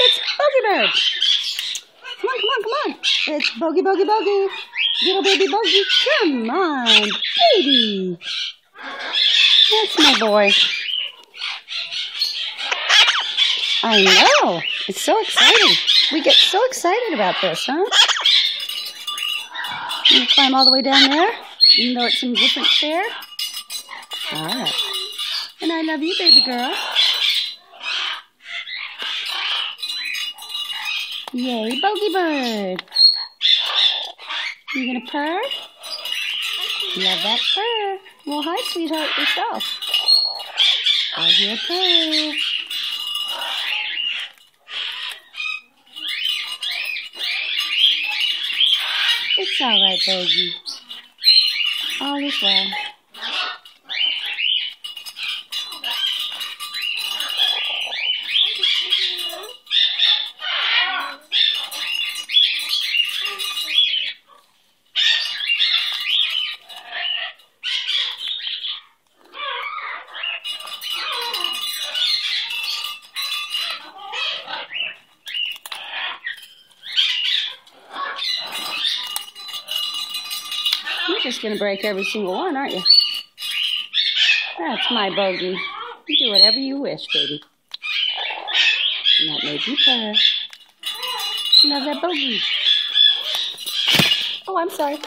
It's Boogie Bird. Come on, come on, come on. It's Boogie, Boogie, Boogie. Little baby Boogie, Come on, baby. That's my boy. I know. It's so exciting. We get so excited about this, huh? You climb all the way down there, even though it's in different chair. All right. And I love you, baby girl. Yay, Bogie bird. You gonna purr? Love that purr. Well, hi, sweetheart, yourself. I hear purr. It's all right, Bogie. All is well. You're just going to break every single one, aren't you? That's my Bogie. You do whatever you wish, baby. And that made you purr. That Bogie. Oh, I'm sorry.